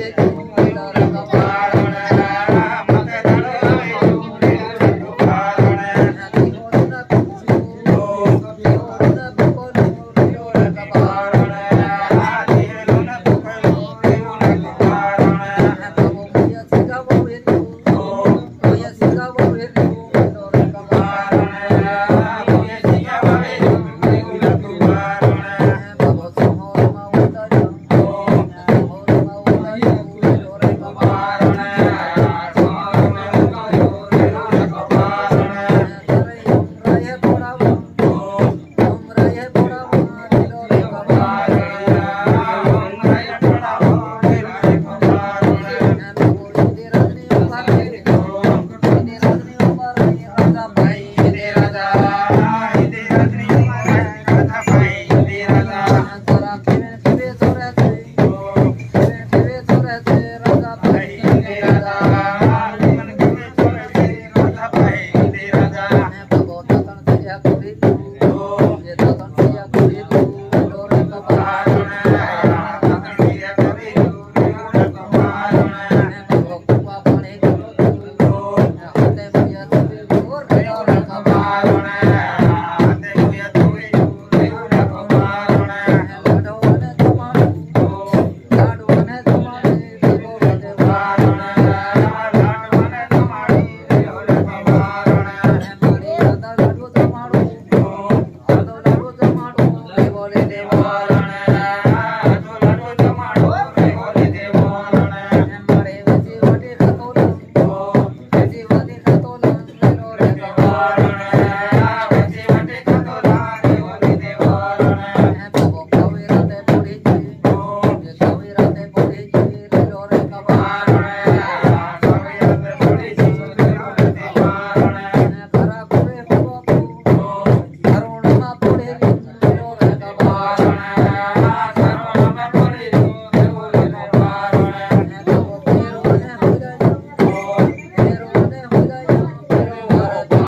de